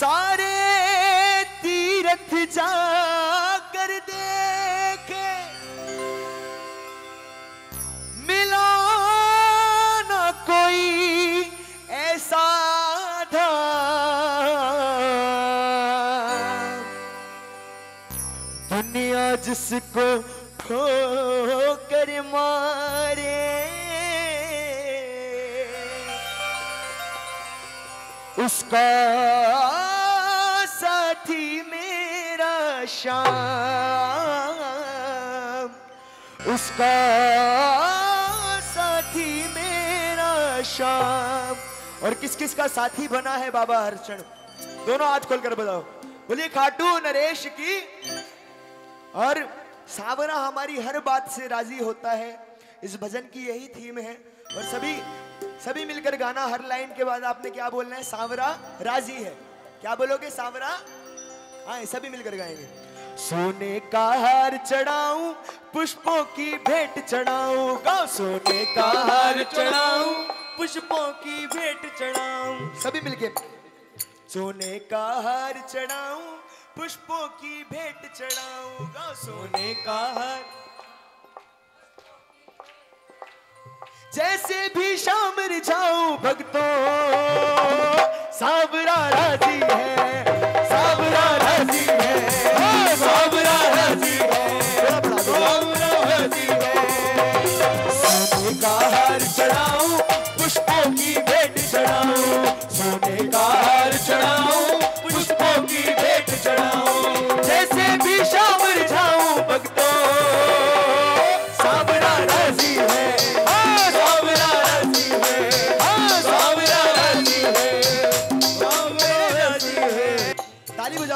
सारे तीर्थ जा कर देखे। मिला ना कोई ऐसा धाम दुनिया जिसको ठोकर मारे। उसका शाम। उसका साथी मेरा शाम। और किस किस का साथी बना है बाबा हर्षण दोनों हाथ खोलकर बताओ। बोलिए, खाटू नरेश की। और सावरा हमारी हर बात से राज़ी होता है। इस भजन की यही थीम है। और सभी सभी मिलकर गाना हर लाइन के बाद आपने क्या बोलना है? सावरा राज़ी है। क्या बोलोगे, सावरा? हाँ सभी मिलकर गाएँगे। सोने का हार चढ़ाऊं, पुष्पों की भेंट चढ़ाऊं, गाओ सोने का हार चढ़ाऊं, पुष्पों की भेंट चढ़ाऊं। सभी मिलके सोने का हार चढ़ाऊं, पुष्पों की भेंट चढ़ाऊं, गाओ सोने का हार। जैसे भी शाम रिझाऊं, भक्तों, सावरा राज़ी है।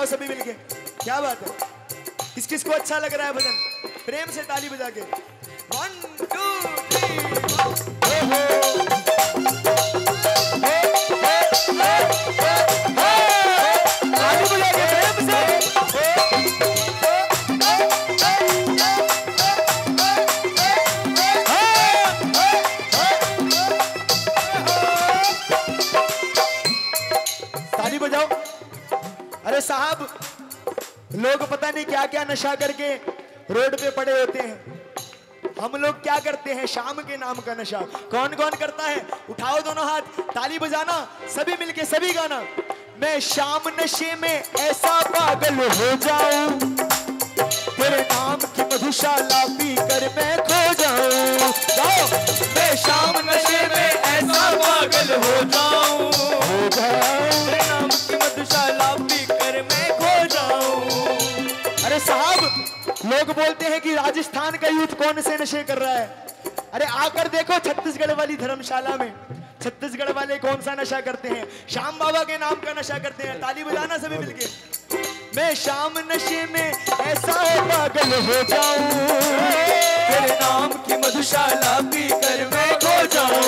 बजाओ सभी मिलके। क्या बात है? किस किस को अच्छा लग रहा है भजन? प्रेम से ताली बजा के वन लोग पता नहीं क्या क्या नशा करके रोड पे पड़े होते हैं। हम लोग क्या करते हैं शाम के नाम का नशा? कौन कौन करता है? उठाओ दोनों हाथ, ताली बजाना, सभी मिलके सभी गाना। मैं शाम नशे में ऐसा पागल हो जाऊँ। तेरे नाम की मधुशाला पी कर मैं खो जाऊँ। गाओ, मैं शाम नशे में ऐसा पागल हो जाऊँ। हो जाऊँ। तेरे नाम की मधुशाला पी कर मैं अरे साहब लोग बोलते हैं कि राजस्थान का यूथ कौन से नशे कर रहा है? अरे आकर देखो छत्तीसगढ़ वाली धर्मशाला में। छत्तीसगढ़ वाले कौन सा नशा करते हैं? श्याम बाबा के नाम का नशा करते हैं ताली बजाना सभी मिलके। मैं शाम नशे में ऐसा पागल हो जाऊँ। तेरे नाम की मधुशाला पी कर मैं खो जाऊँ।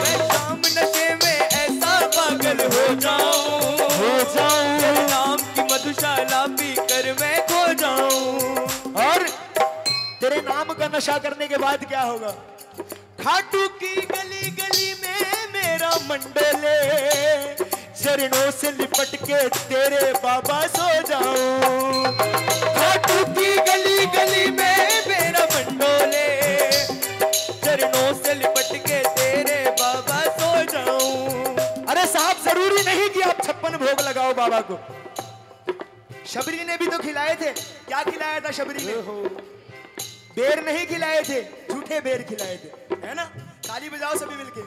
मैं शाम नशे में ऐसा पागल हो जाऊँ। हो जाऊँ। तेरे नाम की मधुशाला पी नशा करने के बाद क्या होगा? खाटू की गली गली में मेरा मंडले चरणों से लिपट के तेरे बाबा सो जाऊँ। खाटू की गली गली में मेरा मंडोले चरणों से लिपट के तेरे बाबा सो जाऊँ। अरे साहब, ज़रूरी नहीं कि आप छप्पन भोग लगाओ बाबा को। शबरी ने भी तो खिलाए थे। क्या खिलाया था शबरी ने? बेर नहीं खिलाए थे, झूठे बेर खिलाए थे, है ना? ताली बजाओ सभी मिलके।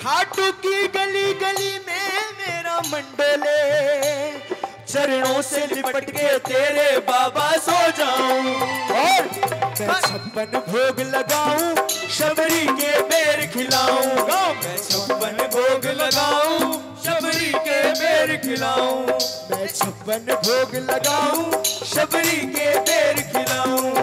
खाटू की गली गली में मेरा मंडोले, चरणों से लिपट के तेरे बाबा सो जाऊँ। और मैं छप्पन भोग लगाऊँ, शबरी के बेर खिलाऊं। मैं छप्पन भोग लगाऊँ, शबरी के बेर खिलाऊं। मैं छप्पन भोग लगाऊँ शबरी के पैर खिलाऊं।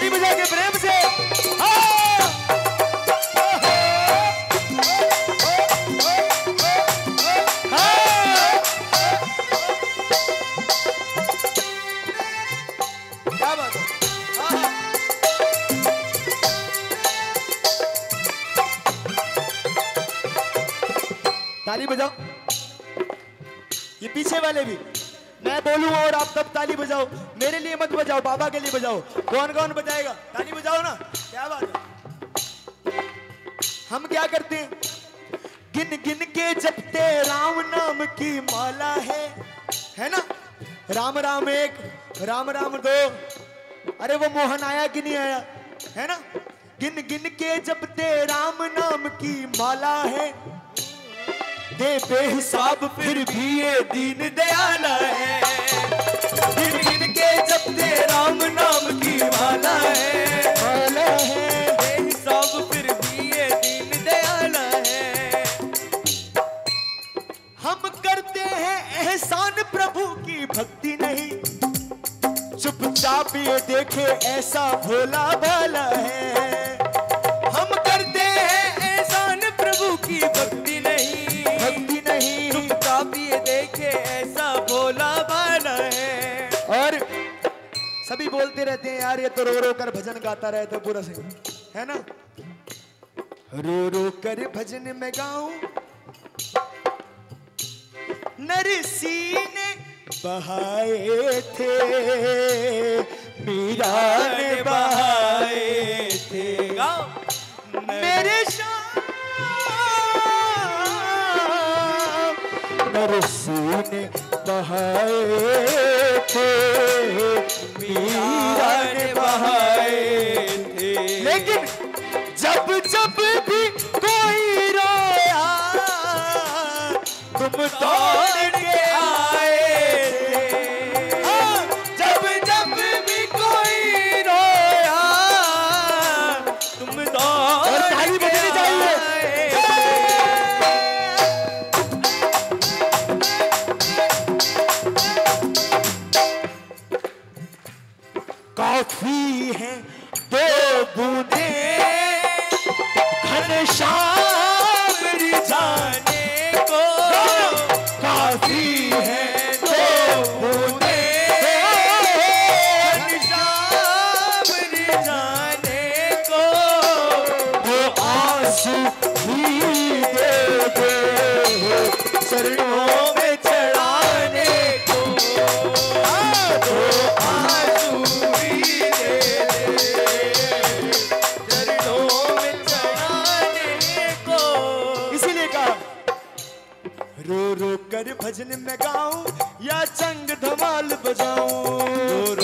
ताली बजा के प्रेम से। ताली बजाओ। ये पीछे वाले भी। बोलूँ और आप तब ताली बजाओ। मेरे लिए मत बजाओ, बाबा के लिए बजाओ। कौन कौन बजाएगा? ताली बजाओ ना। क्या बात है? हम क्या करते हैं? गिन गिन के जपते राम नाम की माला है। है ना? राम राम एक, राम राम दो। अरे वो मोहन आया कि नहीं आया? है ना? गिन गिन के जपते राम नाम की माला है। दे बेहिसाब, फिर भी ये दीन दयाल है। देखे ऐसा भोला भाला है। हम करते हैं एहसान प्रभु की भक्ति नहीं। भक्ति नहीं। ये देखे ऐसा भोला भाला है। और सभी बोलते रहते हैं यार ये तो रो रो कर भजन गाता रहता है पूरा सिंह। है ना? रो रो कर भजन में गाऊं। नरसी ने बहाए थे। मीरा बहाए थे। मेरे शाम नरसी ने बहाए थे। मीरा ने बहाए थे। लेकिन जब जब भी कोई रोया तुम दौड़ भजन गाऊं या चंग धमाल बजाऊं?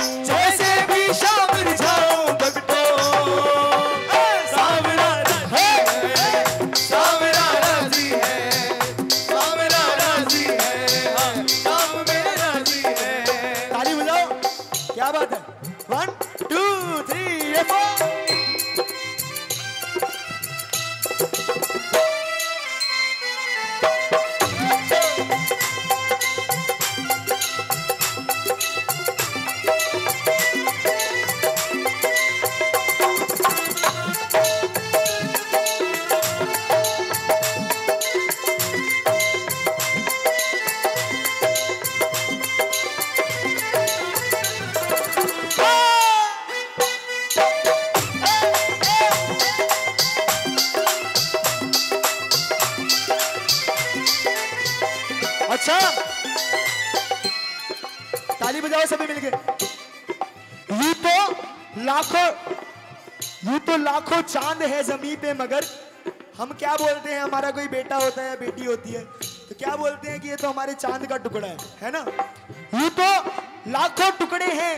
बजाऊं अच्छा। ताली बजाओ, सभी मिलके। ये तो लाखों, यू तो लाखों चाँद है जमी पे, मगर हम क्या बोलते हैं, हमारा कोई बेटा होता है बेटी होती है तो क्या बोलते हैं कि ये तो हमारे चाँद का टुकड़ा है है ना? यू तो लाखों टुकड़े हैं,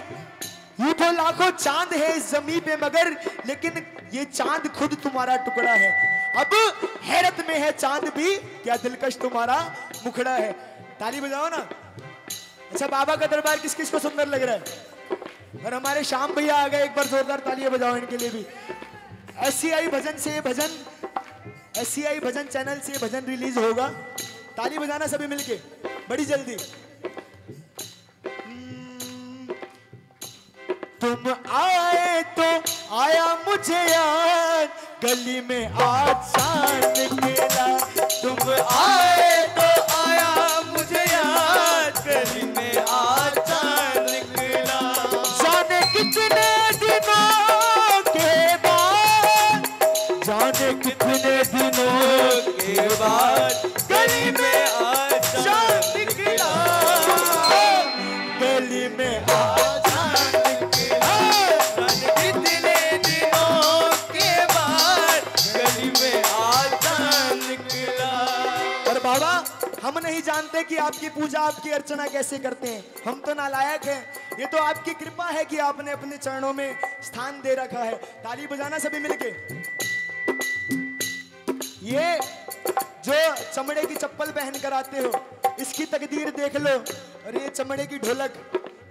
यू तो लाखों चाँद है इस जमी पे, मगर लेकिन ये चाँद खुद तुम्हारा टुकड़ा है। अब हैरत में है चाँद भी। क्या दिलकश तुम्हारा मुखड़ा है। ताली बजाओ ना। अच्छा बाबा का दरबार किस किस को सुंदर लग रहा है? और हमारे श्याम भैया आ गए, एक बार जोरदार तालियाँ बजाओ इनके लिए भी। एस भजन से भजन एस भजन चैनल से भजन रिलीज़ होगा। ताली बजाना सभी मिलके, बड़ी जल्दी। तुम आए तो आया मुझे याद गली में आज चाँद निकला हम नहीं जानते कि आपकी पूजा, आपकी अर्चना कैसे करते हैं। हम तो नालायक हैं। ये तो आपकी कृपा है कि आपने अपने चरणों में स्थान दे रखा है। ताली बजाना सभी मिलके। ये जो चमड़े की चप्पल पहन कर आते हो, इसकी तकदीर देख लो। और ये चमड़े की ढोलक,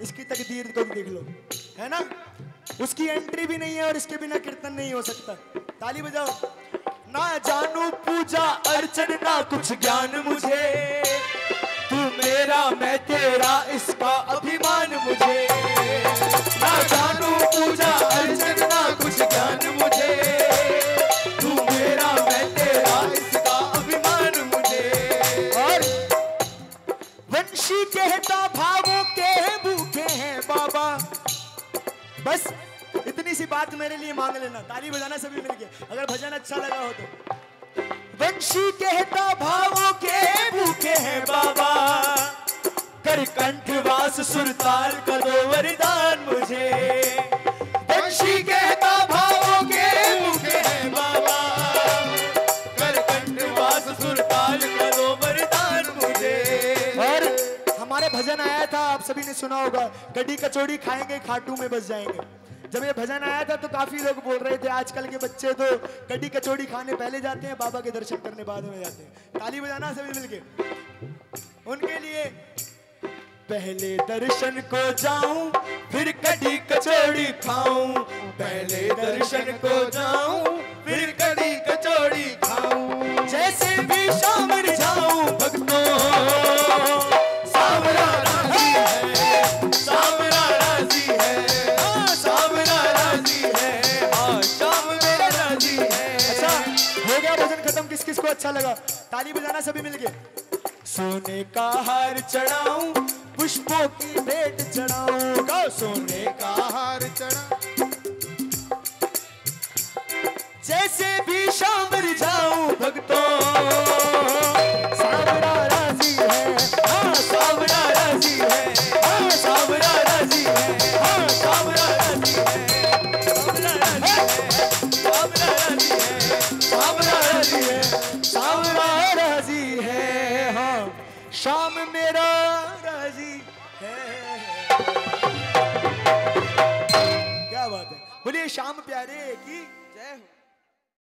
इसकी तकदीर को देख लो। है ना? उसकी एंट्री भी नहीं है और इसके बिना कीर्तन नहीं हो सकता। ताली बजाओ। ना जानू पूजा, अर्चन ना कुछ ज्ञान मुझे। तू मेरा, मैं तेरा, इसका अभिमान मुझे। ना जानू पूजा, अर्चन ना कुछ ज्ञान मुझे। तू मेरा, मैं तेरा, इसका अभिमान मुझे। और वंशी कहता, भावों के भूखे हैं बाबा। बस इतनी सी बात मेरे लिए मांग लेना। ताली बजाना सभी मिलके अगर भजन अच्छा लगा हो तो। वंशी कहता, भावों के भूखे हैं बाबा। कर कंठवास सुरताल का दो वरदान मुझे। वंशी कहता, भावों के भूखे हैं बाबा। कर कंठवास सुरताल, करो वरदान मुझे। और हमारे भजन आया था, आप सभी ने सुना होगा। कड़ी कचौड़ी खाएँगे, खाटू में बस जाएँगे। जब ये भजन आया था तो काफ़ी लोग बोल रहे थे, आजकल के बच्चे तो कड़ी कचौड़ी खाने पहले जाते हैं, बाबा के दर्शन करने बाद में जाते हैं। ताली बजाना सभी मिलके। उनके लिए पहले दर्शन को जाऊँ, फिर कड़ी कचौड़ी खाऊं। पहले दर्शन को जाऊँ, फिर कड़ी कचौड़ी खाऊं। जैसे भी शाम जाऊँ अच्छा लगा। ताली बजाना सभी मिलके। सोने का हार चढ़ाऊ पुष्पों की भेंट चढ़ाऊ। गाओ सोने का हार चढ़ा जैसे भी शाम जाऊँ भक्तों। क्या बात है? बोलिए शाम प्यारे की